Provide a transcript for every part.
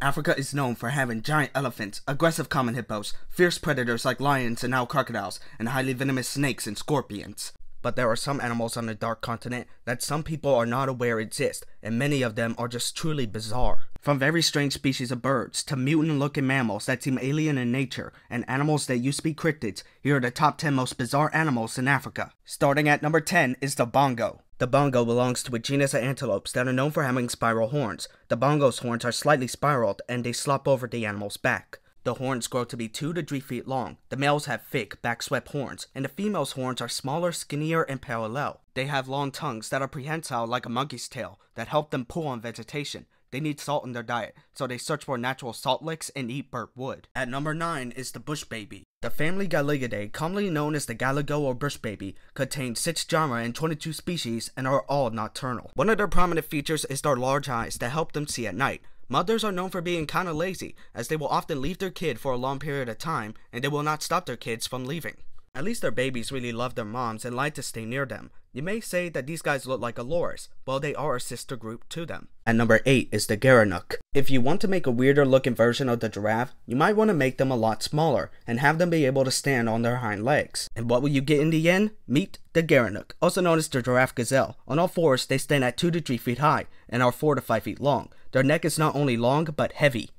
Africa is known for having giant elephants, aggressive common hippos, fierce predators like lions and Nile crocodiles, and highly venomous snakes and scorpions. But there are some animals on the dark continent that some people are not aware exist, and many of them are just truly bizarre. From very strange species of birds to mutant looking mammals that seem alien in nature and animals that used to be cryptids, here are the top 10 most bizarre animals in Africa. Starting at number 10 is the bongo. The bongo belongs to a genus of antelopes that are known for having spiral horns. The bongo's horns are slightly spiraled and they slop over the animal's back. The horns grow to be 2 to 3 feet long. The males have thick, back-swept horns, and the female's horns are smaller, skinnier, and parallel. They have long tongues that are prehensile like a monkey's tail that help them pull on vegetation. They need salt in their diet, so they search for natural salt licks and eat burnt wood. At number 9 is the bush baby. The family Galagidae, commonly known as the Galago or bush baby, contains 6 genera and 22 species and are all nocturnal. One of their prominent features is their large eyes that help them see at night. Mothers are known for being kinda lazy, as they will often leave their kid for a long period of time, and they will not stop their kids from leaving. At least their babies really love their moms and like to stay near them. You may say that these guys look like a loris, well they are a sister group to them. At number 8 is the Gerenuk. If you want to make a weirder looking version of the giraffe, you might want to make them a lot smaller and have them be able to stand on their hind legs. And what will you get in the end? Meet the Gerenuk, also known as the giraffe gazelle. On all fours, they stand at 2 to 3 feet high and are 4 to 5 feet long. Their neck is not only long, but heavy.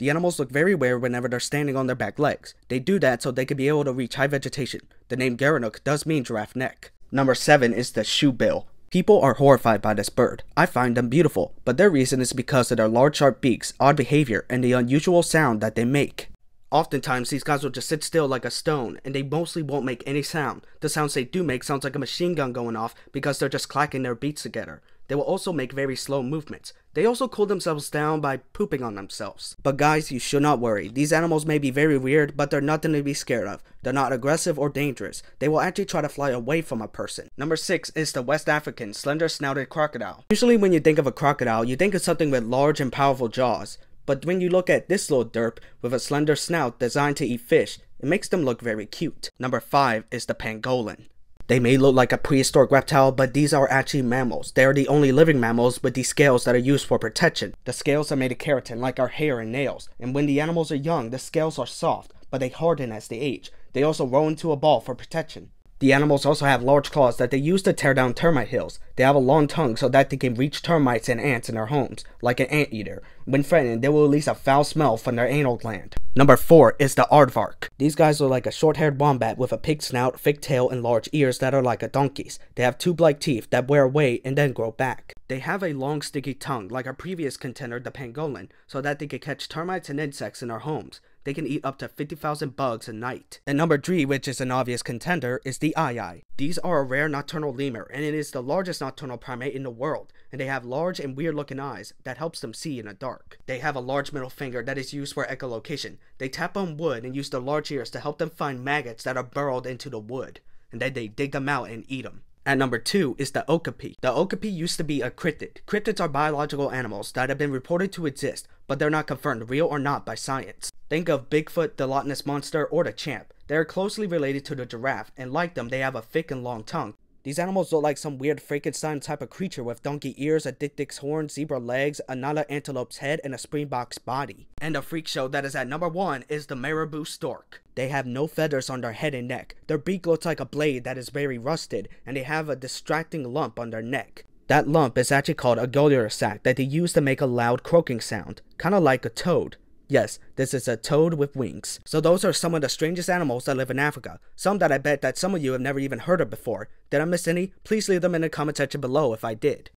The animals look very weird whenever they're standing on their back legs. They do that so they can be able to reach high vegetation. The name Gerenuk does mean giraffe neck. Number 7 is the shoebill. People are horrified by this bird. I find them beautiful, but their reason is because of their large sharp beaks, odd behavior, and the unusual sound that they make. Oftentimes, these guys will just sit still like a stone, and they mostly won't make any sound. The sounds they do make sounds like a machine gun going off because they're just clacking their beats together. They will also make very slow movements. They also cool themselves down by pooping on themselves. But guys, you should not worry. These animals may be very weird, but they're nothing to be scared of. They're not aggressive or dangerous. They will actually try to fly away from a person. Number 6 is the West African slender-snouted crocodile. Usually when you think of a crocodile, you think of something with large and powerful jaws. But when you look at this little derp with a slender snout designed to eat fish, it makes them look very cute. Number 5 is the pangolin. They may look like a prehistoric reptile, but these are actually mammals. They are the only living mammals with these scales that are used for protection. The scales are made of keratin, like our hair and nails, and when the animals are young, the scales are soft, but they harden as they age. They also roll into a ball for protection. The animals also have large claws that they use to tear down termite hills. They have a long tongue so that they can reach termites and ants in their homes, like an anteater. When threatened, they will release a foul smell from their anal gland. Number 4 is the aardvark. These guys are like a short-haired wombat with a pig snout, thick tail, and large ears that are like a donkey's. They have tube-like teeth that wear away and then grow back. They have a long sticky tongue like our previous contender, the pangolin, so that they can catch termites and insects in their homes they can eat up to 50,000 bugs a night. And number 3, which is an obvious contender, is the aye-aye. These are a rare nocturnal lemur, and it is the largest nocturnal primate in the world, and they have large and weird looking eyes that helps them see in the dark. They have a large middle finger that is used for echolocation. They tap on wood and use their large ears to help them find maggots that are burrowed into the wood, and then they dig them out and eat them. At number 2 is the okapi. The okapi used to be a cryptid. Cryptids are biological animals that have been reported to exist, but they're not confirmed real or not by science. Think of Bigfoot, the Loch Ness Monster, or the Champ. They are closely related to the giraffe, and like them, they have a thick and long tongue. These animals look like some weird Frankenstein type of creature with donkey ears, a dik-dik's horns, zebra legs, a Nyala antelope's head, and a springbok's body. And a freak show that is at number 1 is the marabou stork. They have no feathers on their head and neck. Their beak looks like a blade that is very rusted, and they have a distracting lump on their neck. That lump is actually called a gular sac that they use to make a loud croaking sound, kinda like a toad. Yes, this is a toad with wings. So those are some of the strangest animals that live in Africa. Some that I bet that some of you have never even heard of before. Did I miss any? Please leave them in the comment section below if I did.